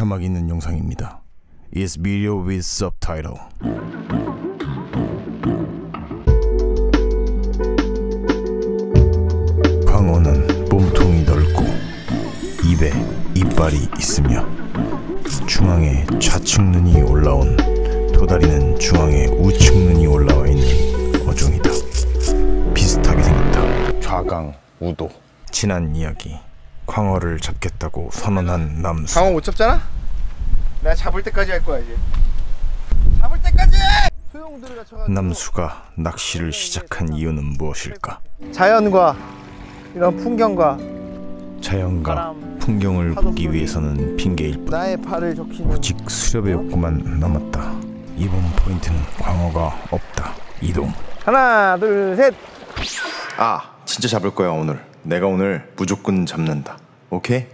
자막 있는 영상입니다. Is video with subtitle. 광어는 몸통이 넓고 입에 이빨이 있으며 중앙에 좌측 눈이 올라온 도다리는 중앙에 우측 눈이 올라와 있는 어종이다. 비슷하게 생겼다. 좌강 우도. 지난 이야기. 광어를 잡겠다고 선언한 남수. 강어 못 잡잖아? 내가 잡을 때까지 할 거야 이제 잡을 때까지! 남수가 낚시를 시작한 이유는 무엇일까? 자연과 이런 풍경과 자연과 풍경을 보기 위해서는 핑계일 뿐 나의 발을 적히는 오직 수렵의 욕구만 남았다. 이번 포인트는 광어가 없다. 이동. 하나 둘셋 아, 진짜 잡을 거야 오늘. 내가 오늘 무조건 잡는다. 오케이?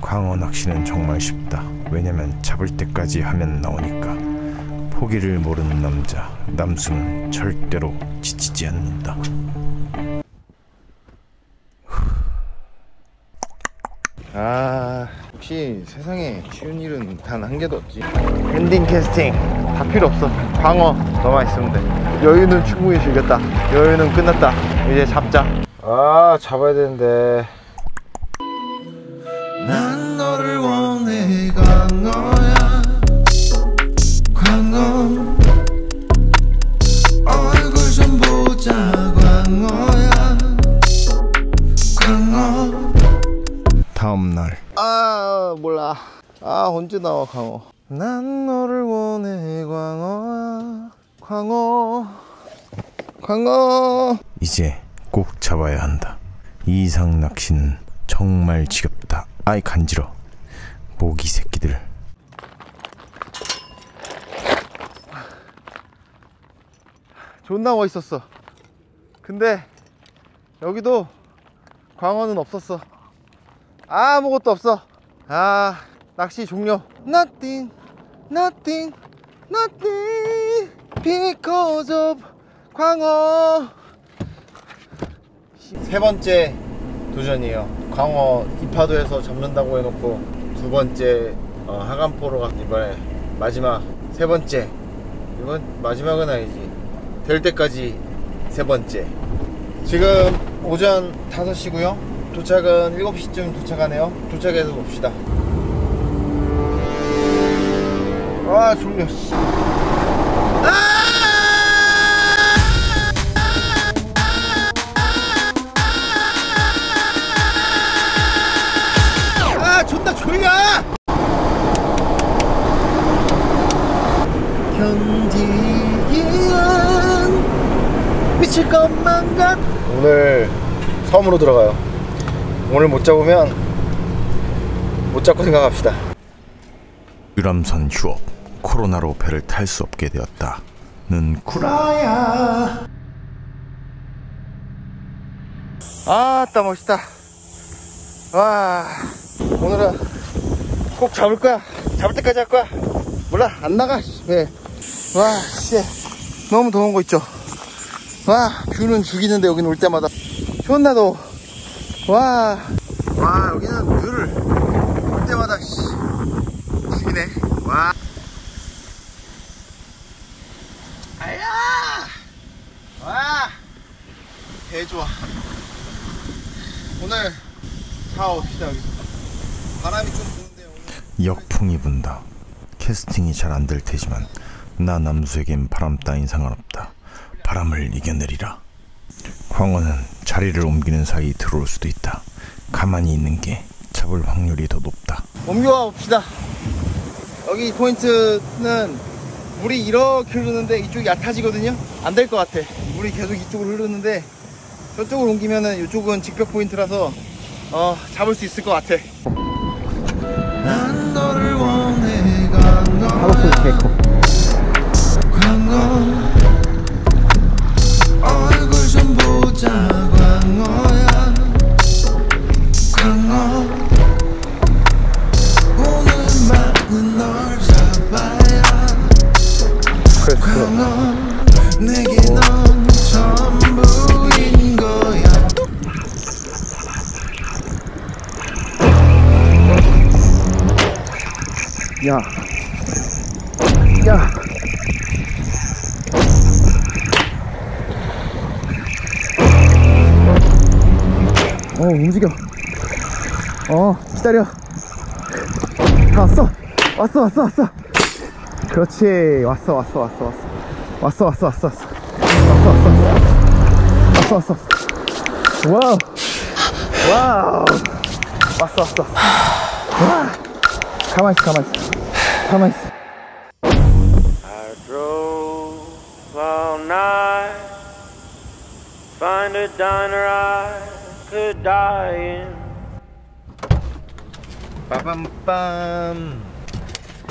광어 낚시는 정말 쉽다. 왜냐면 잡을 때까지 하면 나오니까. 포기를 모르는 남자 남수는 절대로 지치지 않는다. 아 역시 세상에 쉬운 일은 단 한 개도 없지 엔딩 캐스팅 다 필요 없어 광어 너만 있으면 돼 여유는 충분히 즐겼다 여유는 끝났다 이제 잡자. 아 잡아야 되는데. 난 너를 원해 광어야. 광어. 얼굴 좀 보자 광어야. 광어. 다음 날. 아 몰라. 아 언제 나와 광어? 난 너를 원해 광어야. 광어. 광어 이제 꼭 잡아야 한다. 이 이상 낚시는 정말 지겹다. 아이 간지러. 모기 새끼들. 존나 멋있었어 근데 여기도 광어는 없었어 아무것도 없어 아 낚시 종료 Nothing Nothing Nothing Because of 광어 세 번째 도전이에요. 광어 이파도에서 잡는다고 해놓고 두 번째 어, 하간포로 가 이번에 마지막 세 번째. 이번 마지막은 아니지. 될 때까지 세 번째. 지금 오전 5시고요. 도착은 7시쯤 도착하네요. 도착해서 봅시다. 아 졸려 것만 같 오늘 섬으로 들어가요. 오늘 못 잡으면 못 잡고 생각합시다. 유람선 휴업. 코로나로 배를 탈 수 없게 되었다. 는 구라. 아따 멋있다. 와 오늘은 꼭 잡을 거야. 잡을 때까지 할 거야. 몰라 안 나가 왜와 씨. 너무 더운 거 있죠 와 뷰는 죽이는데 여기는 올 때마다. 존나 더워 와, 와 여기는 뷰를 올 때마다 씨, 죽이네. 와. 아야! 와 개 좋아. 오늘 사옵시다 여기서. 바람이 좀 부는데 오늘. 역풍이 분다. 캐스팅이 잘 안 될 테지만 나 남수에겐 바람 따윈 상관없다. 바람을 이겨내리라. 광어는 자리를 옮기는 사이 들어올 수도 있다. 가만히 있는 게 잡을 확률이 더 높다. 옮겨와 봅시다 여기 포인트는 물이 이렇게 흐르는데 이쪽이 얕아지거든요 안 될 것 같아 물이 계속 이쪽으로 흐르는데 저쪽으로 옮기면은 이쪽은 직벽 포인트라서 어 잡을 수 있을 것 같아 원해 광 야. 야. 어, 움직여. 어, 기다려. 다 왔어. 왔어, 왔어, 왔어. 그렇지. 왔어, 왔어, 왔어, 왔어. 왔어, 왔어, 왔어, 왔어. 왔어, 왔어, 왔어. 왔어, 왔어, 왔어. wow. 와우. 왔어, 왔어. 와. 있어, 가 만히 있어. 가만히 있어. I drove all night, find a diner I could die in. 빠밤빰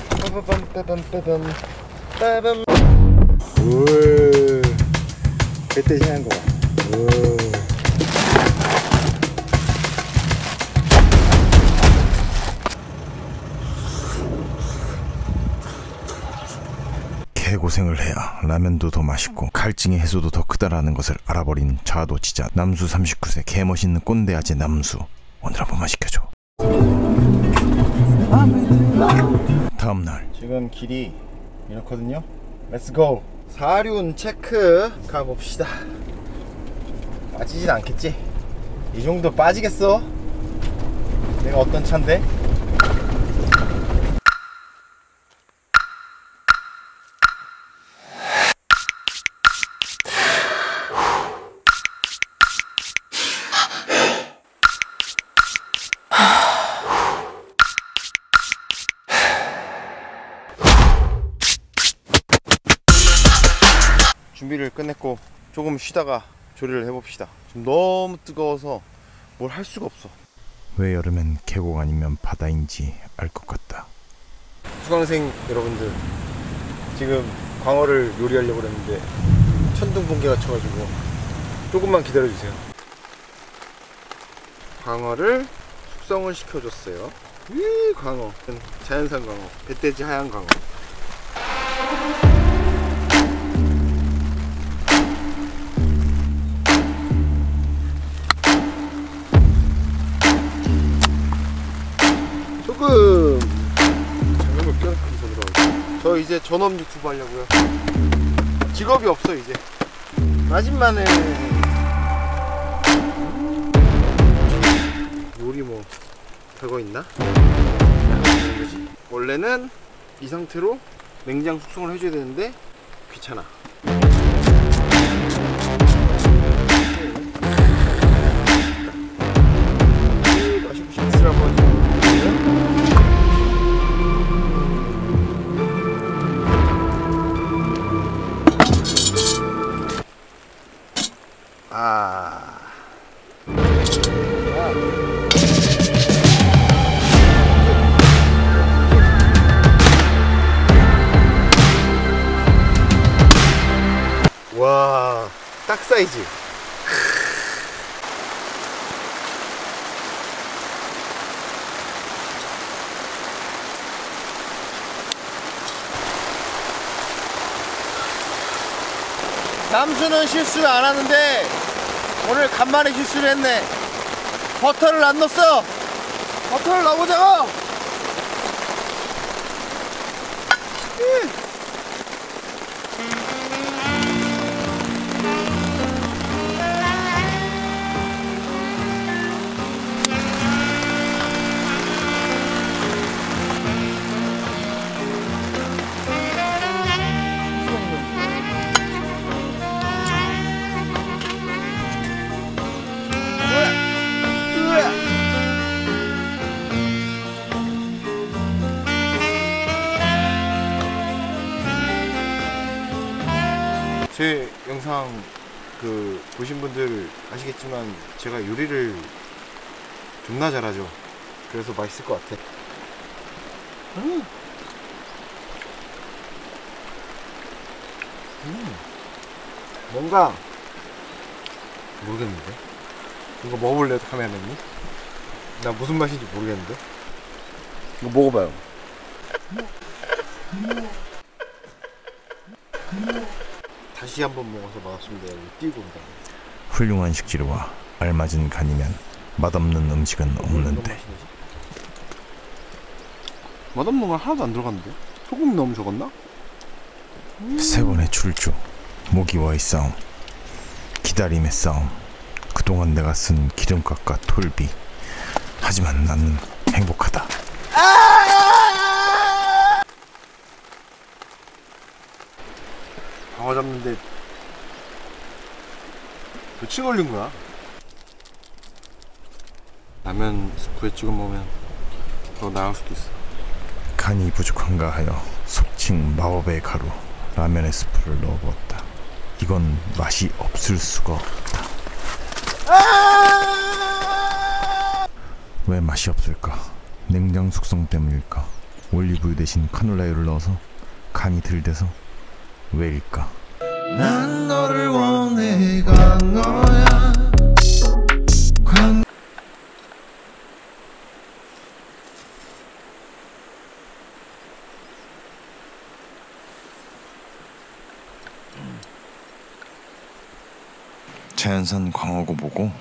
빠밤빰빰빰빰 빠밤 우 그때 시한 거봐 우 개고생을 해야 라면도 더 맛있고 갈증의 해소도 더 크다라는 것을 알아버린 자도지자 남수 39세 개멋있는 꼰대 아재 남수 오늘 한 번만 시켜줘. 다음날. 지금 길이 이렇거든요. 렛츠고 사륜 체크 가봅시다. 빠지진 않겠지? 이 정도 빠지겠어? 내가 어떤 차인데 준비를 끝냈고 조금 쉬다가 조리를 해봅시다. 지금 너무 뜨거워서 뭘 할 수가 없어. 왜 여름엔 계곡 아니면 바다인지 알 것 같다. 수강생 여러분들 지금 광어를 요리하려고 그랬는데 천둥 번개가 쳐가지고 조금만 기다려주세요. 광어를 숙성을 시켜줬어요. 이 광어. 자연산 광어 배돼지 하얀 광어 조금. 장갑을 껴놓고 들어가고 저 이제 전업 유튜브 하려고요. 직업이 없어 이제. 마지막에 요리 뭐 별거 있나? 원래는 이 상태로 냉장 숙성을 해줘야 되는데 귀찮아 와, 딱 사이즈. 남수는 실수를 안 하는데 오늘 간만에 실수를 했네. 버터를 안 넣었어. 버터를 넣어보자고. 제 영상 그 보신 분들 아시겠지만 제가 요리를 존나 잘하죠. 그래서 맛있을 것 같아. 음. 음. 뭔가 모르겠는데. 이거 먹어볼래요, 카메라맨님? 나 무슨 맛인지 모르겠는데. 이거 먹어봐요. 다시 한번 먹어서. 여기 띄고 온다. 훌륭한 식재료와 알맞은 간이면 맛없는 음식은 이런 없는데? 맛없는 건 하나도 안 들어갔는데 소금이 너무 적었나? 세 번의 출조 모기와의 싸움 기다림의 싸움 그동안 내가 쓴 기름값과 톨비 하지만 나는 행복하다 방어 잡는데 며칠 걸린 거야? 라면 스프에 찍어 먹으면 더 나을 수도 있어. 간이 부족한가 하여 속칭 마법의 가루 라면에 스프를 넣어보았다. 이건 맛이 없을 수가 없다. 왜 맛이 없을까? 냉장 숙성 때문일까? 올리브유 대신 카놀라유를 넣어서 간이 들대서 왜일까? 난 너를 원해 광어야. 광 자연산 광어고 뭐고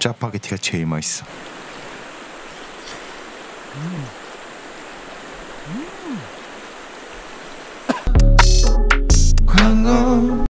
짜파게티가 제일 맛있어 I'm gone.